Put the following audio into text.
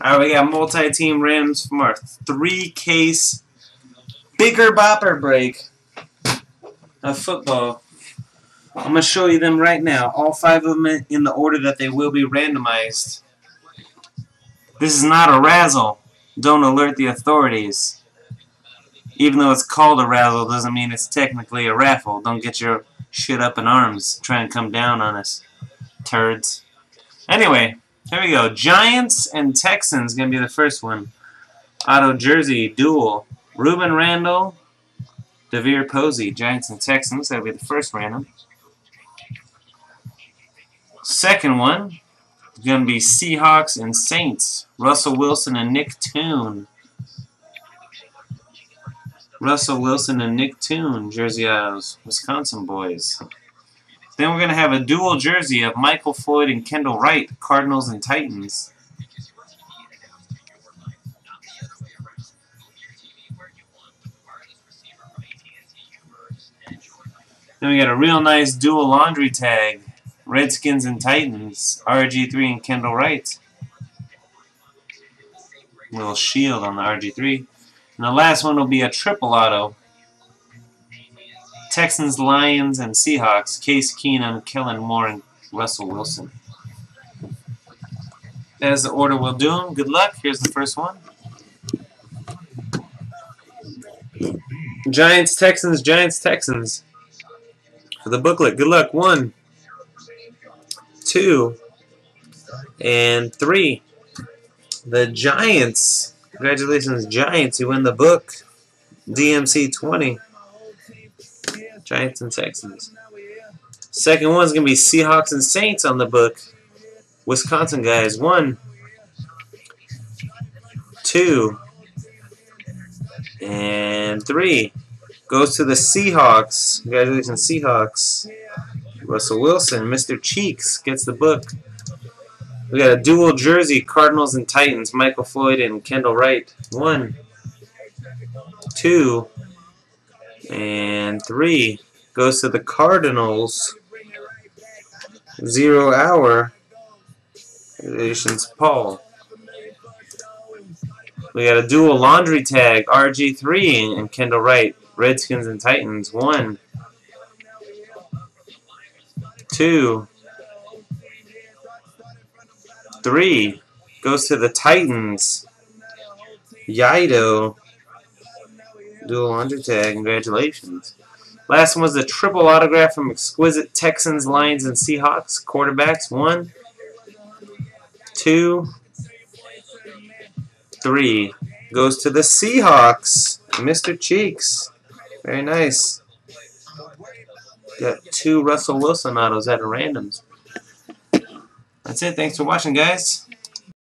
Alright, we got multi-team randoms from our three-case bigger bopper break of football. I'm going to show you them right now. All five of them in the order that they will be randomized. This is not a razzle. Don't alert the authorities. Even though it's called a razzle doesn't mean it's technically a raffle. Don't get your shit up in arms. Try and come down on us. Turds. Anyway, here we go. Giants and Texans going to be the first one. Auto Jersey Duel. Rueben Randle, DeVier Posey. Giants and Texans. That'll be the first random. Second one is going to be Seahawks and Saints. Russell Wilson and Nick Toon. Russell Wilson and Nick Toon, Jersey Isles, Wisconsin boys. Then we're going to have a dual jersey of Michael Floyd and Kendall Wright, Cardinals and Titans. Then we got a real nice dual laundry tag, Redskins and Titans, RG3 and Kendall Wright. Little shield on the RG3. And the last one will be a triple auto. Texans, Lions, and Seahawks. Case Keenum, Kellen Moore, and Russell Wilson. That is the order we'll do them. Good luck. Here's the first one. Giants, Texans, Giants, Texans. For the booklet. Good luck. One, two, and three. The Giants Congratulations, Giants. You win the book. DMC 20. Giants and Texans. Second one's going to be Seahawks and Saints on the book. Wisconsin guys. One, two, and three. Goes to the Seahawks. Congratulations, Seahawks. Russell Wilson, Mr. Cheeks, gets the book. We got a dual jersey, Cardinals and Titans, Michael Floyd and Kendall Wright. One, two, and three. Goes to the Cardinals. Zero hour. Congratulations, Paul. We got a dual laundry tag, RG3 and Kendall Wright. Redskins and Titans. One, two, Three goes to the Titans. Yido. Dual laundry tag. Congratulations. Last one was a triple autograph from Exquisite Texans, Lions, and Seahawks. Quarterbacks. One, two, three. Goes to the Seahawks. Mr. Cheeks. Very nice. Got two Russell Wilson autos out of randoms. That's it. Thanks for watching, guys.